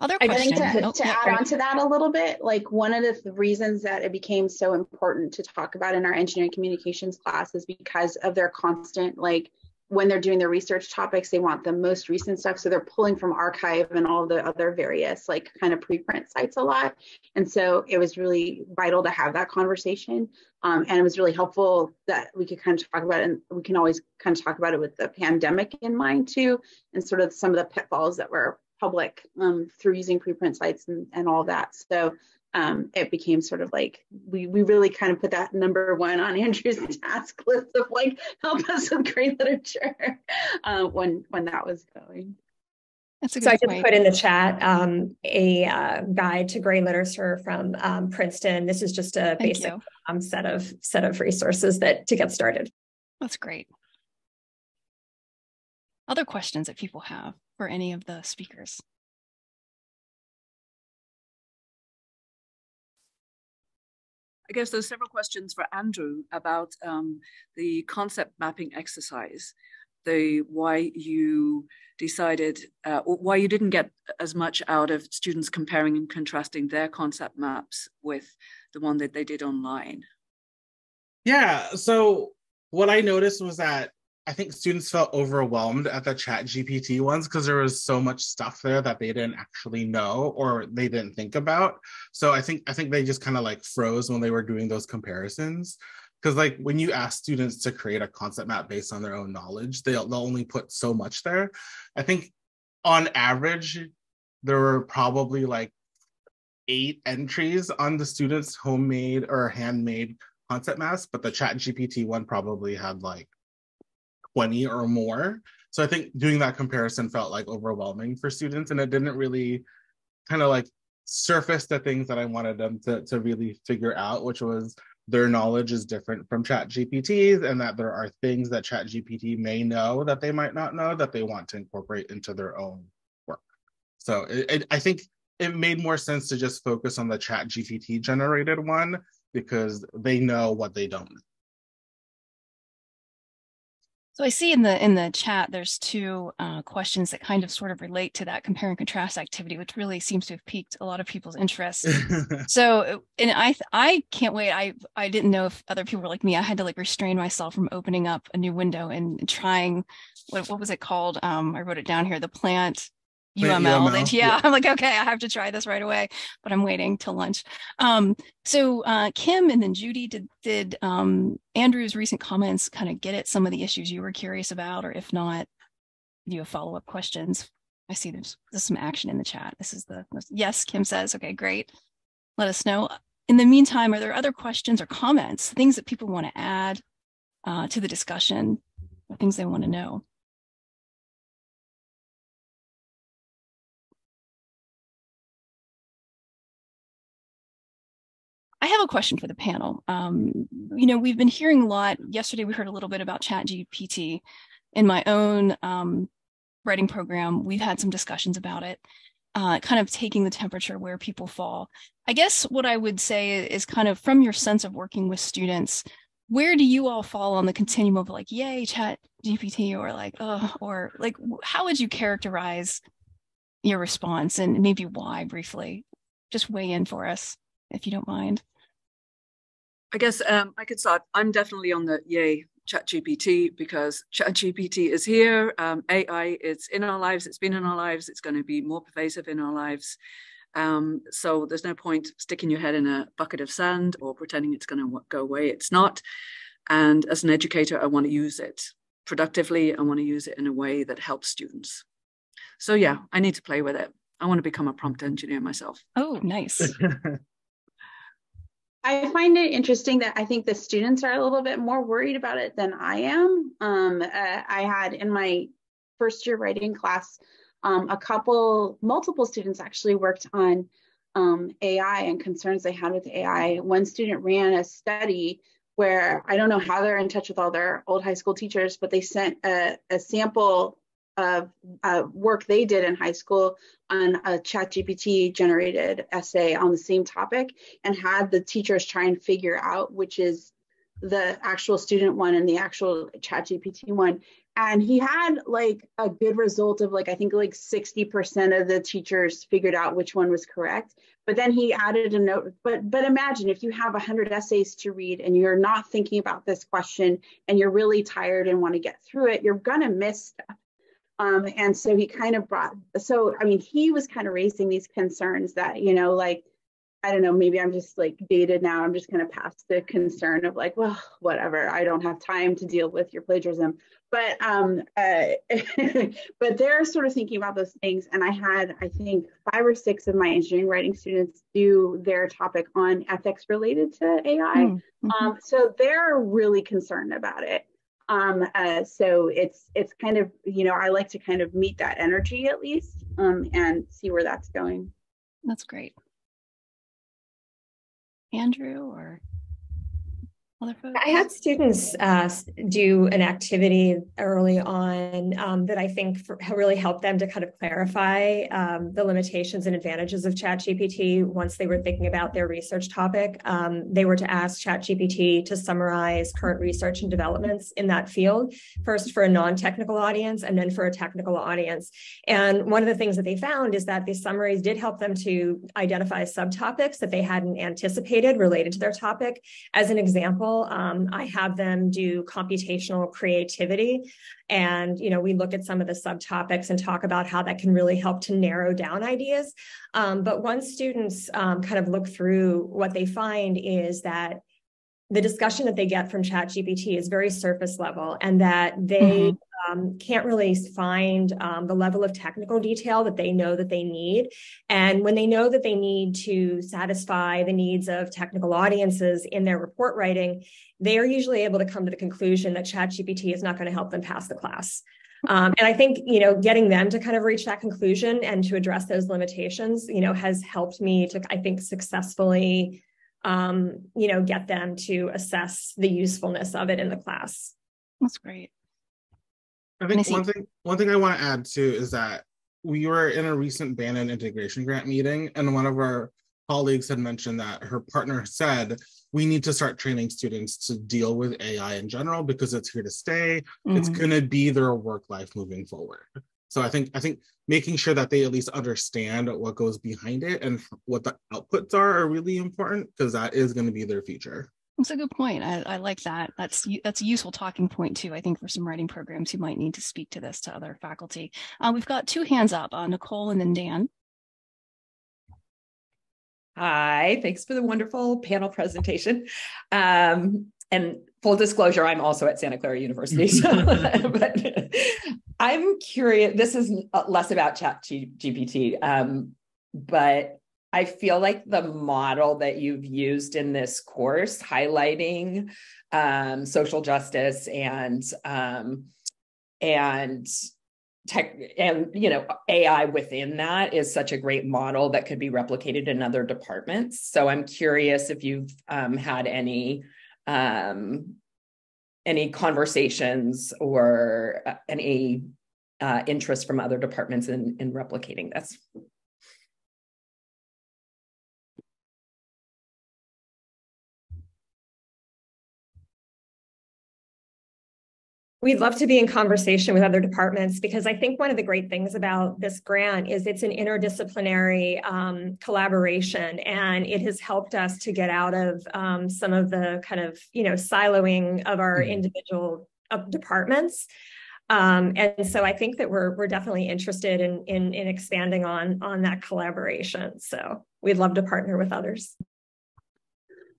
other questions? I think to, oh, to yeah, add on to that a little bit, like one of the reasons that it became so important to talk about in our engineering communications class is because of their constant like when they're doing their research topics, they want the most recent stuff. So they're pulling from arXiv and all the other various like kind of preprint sites a lot. And so it was really vital to have that conversation. Um, and it was really helpful that we could kind of talk about it. And we can always kind of talk about it with the pandemic in mind too, and sort of some of the pitfalls that were public um, through using preprint sites and, and all that. So um, it became sort of like we we really kind of put that number one on [laughs] Andrew's task list of like help us with gray literature [laughs] uh, when when that was going. That's a good so I just put in the chat um, a uh, guide to gray literature from um, Princeton. This is just a Thank basic um, set of set of resources that to get started. That's great. Other questions that people have for any of the speakers? I guess there's several questions for Andrew about um, the concept mapping exercise, the why you decided, uh, why you didn't get as much out of students comparing and contrasting their concept maps with the one that they did online. Yeah, so what I noticed was that I think students felt overwhelmed at the chat GPT ones because there was so much stuff there that they didn't actually know or they didn't think about. So I think I think they just kind of like froze when they were doing those comparisons. Because like when you ask students to create a concept map based on their own knowledge, they'll they'll only put so much there. I think on average, there were probably like eight entries on the students' homemade or handmade concept maps, but the chat GPT one probably had like 20 or more. So I think doing that comparison felt like overwhelming for students and it didn't really kind of like surface the things that I wanted them to, to really figure out, which was their knowledge is different from chat gpt's and that there are things that chat gpt may know that they might not know that they want to incorporate into their own work so it, it, i think it made more sense to just focus on the chat gpt generated one because they know what they don't know so I see in the in the chat there's two uh, questions that kind of sort of relate to that compare and contrast activity, which really seems to have piqued a lot of people's interest. [laughs] so, and I I can't wait. I I didn't know if other people were like me. I had to like restrain myself from opening up a new window and trying what what was it called? Um, I wrote it down here. The plant UML. UML. yeah, yeah, [laughs] I'm like, okay, I have to try this right away, but I'm waiting till lunch. Um, so uh, Kim and then Judy, did did um, Andrew's recent comments kind of get at some of the issues you were curious about, or if not, do you have follow up questions? I see there's, there's some action in the chat. This is the yes. Kim says, okay, great. Let us know. In the meantime, are there other questions or comments, things that people want to add uh, to the discussion, or things they want to know? I have a question for the panel. Um, you know, we've been hearing a lot. Yesterday, we heard a little bit about Chat GPT. In my own um, writing program, we've had some discussions about it, uh, kind of taking the temperature where people fall. I guess what I would say is kind of from your sense of working with students, where do you all fall on the continuum of like, yay, Chat GPT, or like, oh, or like, how would you characterize your response and maybe why briefly? Just weigh in for us if you don't mind. I guess um, I could start. I'm definitely on the yay ChatGPT because ChatGPT is here. Um, AI is in our lives. It's been in our lives. It's going to be more pervasive in our lives. Um, so there's no point sticking your head in a bucket of sand or pretending it's going to go away. It's not. And as an educator, I want to use it productively. I want to use it in a way that helps students. So yeah, I need to play with it. I want to become a prompt engineer myself. Oh, nice. [laughs] I find it interesting that I think the students are a little bit more worried about it than I am. Um, uh, I had in my first year writing class, um, a couple, multiple students actually worked on um, AI and concerns they had with AI. One student ran a study where I don't know how they're in touch with all their old high school teachers, but they sent a, a sample of uh, work they did in high school on a chat gpt generated essay on the same topic and had the teachers try and figure out which is the actual student one and the actual chat gpt one. And he had like a good result of like i think like 60% of the teachers figured out which one was correct. But then he added a note but but imagine if you have 100 essays to read and you're not thinking about this question and you're really tired and want to get through it you're going to miss stuff um, and so he kind of brought, so I mean, he was kind of raising these concerns that, you know, like, I don't know, maybe I'm just like dated now. I'm just kind of past the concern of like, well, whatever. I don't have time to deal with your plagiarism. But um, uh, [laughs] but they're sort of thinking about those things. And I had, I think, five or six of my engineering writing students do their topic on ethics related to AI. Mm-hmm. Um, so they're really concerned about it. Um, uh, so it's it's kind of you know I like to kind of meet that energy at least um, and see where that's going. That's great. Andrew or? I had students uh, do an activity early on um, that I think really helped them to kind of clarify um, the limitations and advantages of ChatGPT once they were thinking about their research topic. Um, they were to ask ChatGPT to summarize current research and developments in that field, first for a non-technical audience and then for a technical audience. And one of the things that they found is that these summaries did help them to identify subtopics that they hadn't anticipated related to their topic. As an example, Um, I have them do computational creativity. And, you know, we look at some of the subtopics and talk about how that can really help to narrow down ideas. Um, but once students um, kind of look through what they find is that the discussion that they get from ChatGPT is very surface level and that they mm-hmm. Um, can't really find um, the level of technical detail that they know that they need. And when they know that they need to satisfy the needs of technical audiences in their report writing, they are usually able to come to the conclusion that ChatGPT is not going to help them pass the class. Um, and I think, you know, getting them to kind of reach that conclusion and to address those limitations, you know, has helped me to, I think, successfully um, you know, get them to assess the usefulness of it in the class. That's great. I think one thing one thing I want to add too is that we were in a recent Bannan integration grant meeting, and one of our colleagues had mentioned that her partner said we need to start training students to deal with AI in general because it's here to stay. Mm-hmm. It's going to be their work life moving forward. So I think I think making sure that they at least understand what goes behind it and what the outputs are are really important because that is going to be their future. That's a good point. I, I, like that. That's that's a useful talking point too. I think for some writing programs who might need to speak to this to other faculty. Uh, we've got two hands up, uh, Nicole and then Dan. Hi, thanks for the wonderful panel presentation. Um, and full disclosure, I'm also at Santa Clara University. So, [laughs] but I'm curious. This is less about Chat GPT, um, but I feel like the model that you've used in this course, highlighting um, social justice and um, and tech and you know AI within that is such a great model that could be replicated in other departments. So I'm curious if you've um, had any um, any conversations or uh, any uh, interest from other departments in, in replicating this. We'd love to be in conversation with other departments because I think one of the great things about this grant is it's an interdisciplinary um, collaboration and it has helped us to get out of um, some of the kind of, you know, siloing of our mm-hmm. individual uh, departments. Um, and so I think that we're we're definitely interested in, in in expanding on on that collaboration. So we'd love to partner with others.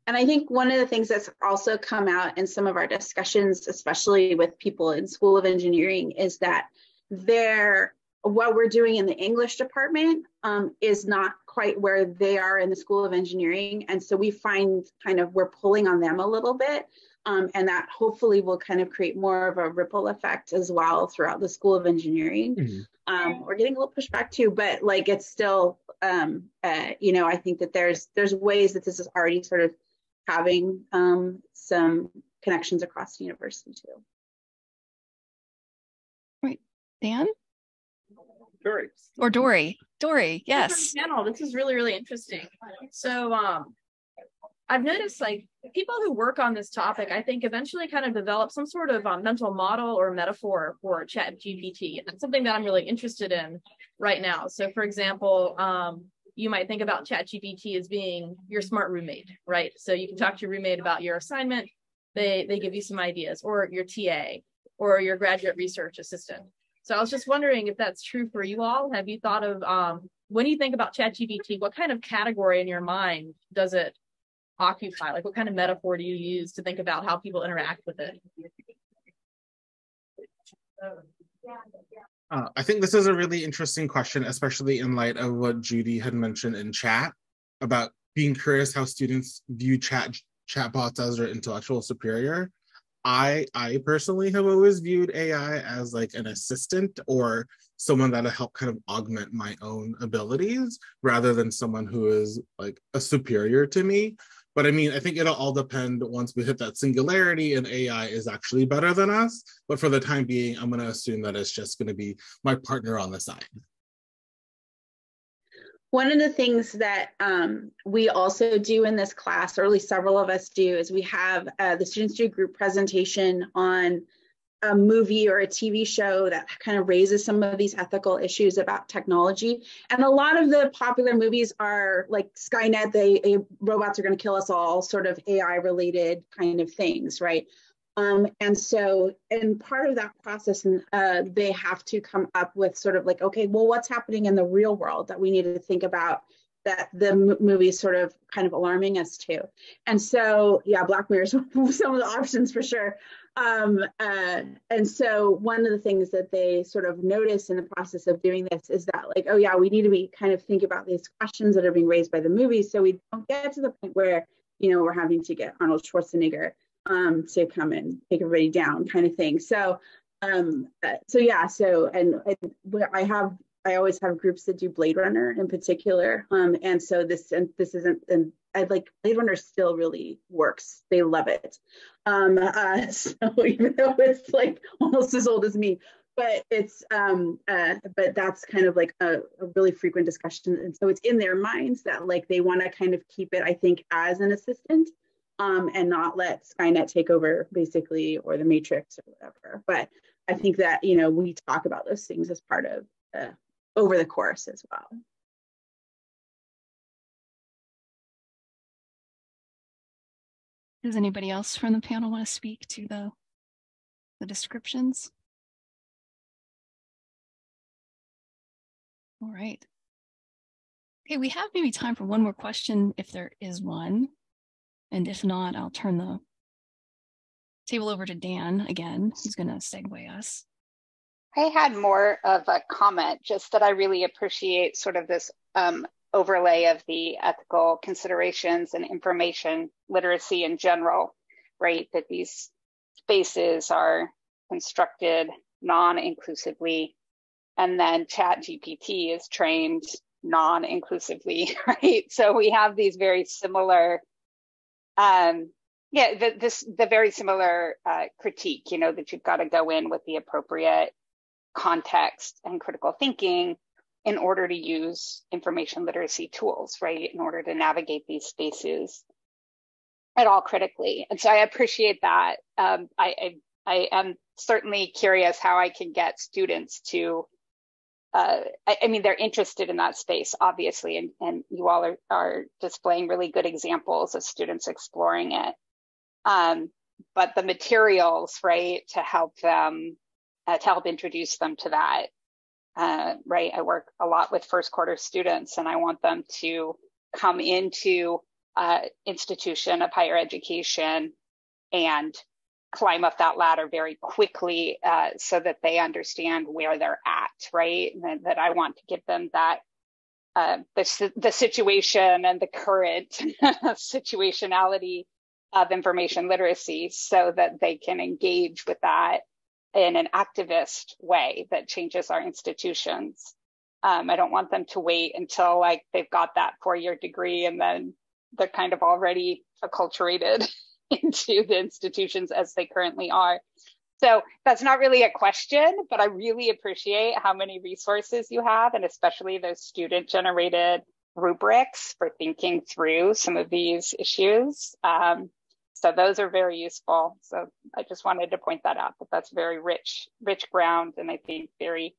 And I think one of the things that's also come out in some of our discussions, especially with people in School of Engineering, is that they're what we're doing in the English department um, is not quite where they are in the School of Engineering. And so we find kind of we're pulling on them a little bit. Um, and that hopefully will kind of create more of a ripple effect as well throughout the School of Engineering. Mm-hmm. Um, we're getting a little pushback too, but like it's still, um, uh, you know, I think that there's there's ways that this is already sort of having um, some connections across the university too. Right, Dan? Dory. Or Dory. Dory, yes. Panel. This is really, really interesting. So um, I've noticed like people who work on this topic, I think eventually kind of develop some sort of um, mental model or metaphor for chat GPT. And that's something that I'm really interested in right now. So for example, um, you might think about ChatGPT as being your smart roommate, right? So you can talk to your roommate about your assignment. They they give you some ideas, or your TA, or your graduate research assistant. So I was just wondering if that's true for you all. Have you thought of um, when you think about ChatGPT, what kind of category in your mind does it occupy? Like, what kind of metaphor do you use to think about how people interact with it? Uh, I think this is a really interesting question, especially in light of what Judy had mentioned in chat about being curious how students view chat chatbots as their intellectual superior. I I personally have always viewed AI as like an assistant or someone that'll help kind of augment my own abilities rather than someone who is like a superior to me. But I mean, I think it'll all depend once we hit that singularity and AI is actually better than us. But for the time being, I'm going to assume that it's just going to be my partner on the side. One of the things that um, we also do in this class, or at least several of us do, is we have uh, the students do a group presentation on a movie or a TV show that kind of raises some of these ethical issues about technology. And a lot of the popular movies are like Skynet, they robots are going to kill us all, sort of AI related kind of things, right? Um, and so, and part of that process, uh, they have to come up with sort of like, okay, well, what's happening in the real world that we need to think about that the movie is sort of kind of alarming us to. And so, yeah, Black Mirror is [laughs] some of the options for sure. Um, uh, and so, one of the things that they sort of notice in the process of doing this is that, like, oh, yeah, we need to be kind of think about these questions that are being raised by the movie so we don't get to the point where, you know, we're having to get Arnold Schwarzenegger um, to come and take everybody down kind of thing. So, um, uh, so yeah, so, and, I have I always have groups that do Blade Runner in particular. Um, and so this and this isn't and I like Blade Runner still really works. They love it. Um, uh, [laughs] so even though it's like almost as old as me, but it's um, uh, but that's kind of like a, a, really frequent discussion. And so it's in their minds that like they want to kind of keep it, I think, as an assistant. Um, and not let Skynet take over basically or the Matrix or whatever. But I think that you know we talk about those things as part of the over the course as well. Does anybody else from the panel want to speak to the, the descriptions? All right. Okay, we have maybe time for one more question if there is one. And if not, I'll turn the table over to Dan again. He's going to segue us. I had more of a comment, just that I really appreciate sort of this um, overlay of the ethical considerations and information literacy in general, right? That these spaces are constructed non-inclusively, and then Chat GPT is trained non-inclusively, [laughs] right? So we have these very similar, um, yeah, the, this the very similar uh, critique, you know, that you've got to go in with the appropriate context and critical thinking in order to use information literacy tools, right? In order to navigate these spaces at all critically. And so I appreciate that. Um, I, I, I, am certainly curious how I can get students to, uh, I, I, mean, they're interested in that space, obviously, and, and you all are, are displaying really good examples of students exploring it. Um, but the materials, right, to help them uh, to help introduce them to that. Uh, right. I work a lot with first quarter students and I want them to come into uh, institution of higher education and climb up that ladder very quickly uh, so that they understand where they're at, right? And that I want to give them that uh, the, the situation and the current [laughs] situationality of information literacy so that they can engage with that in an activist way that changes our institutions. Um, I don't want them to wait until like they've got that four year degree and then they're kind of already acculturated [laughs] into the institutions as they currently are. So that's not really a question, but I really appreciate how many resources you have, and especially those student generated rubrics for thinking through some of these issues. Um, so those are very useful. So I just wanted to point that out, that that's very rich, rich ground, and I think very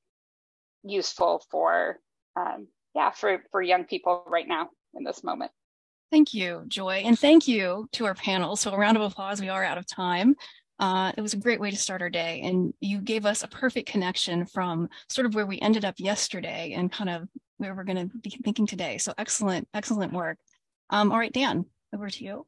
useful for, um, yeah, for, for young people right now in this moment. Thank you, Joy. And thank you to our panel. So a round of applause, we are out of time. Uh, it was a great way to start our day. And you gave us a perfect connection from sort of where we ended up yesterday and kind of where we're going to be thinking today. So excellent, excellent work. Um, all right, Dan, over to you.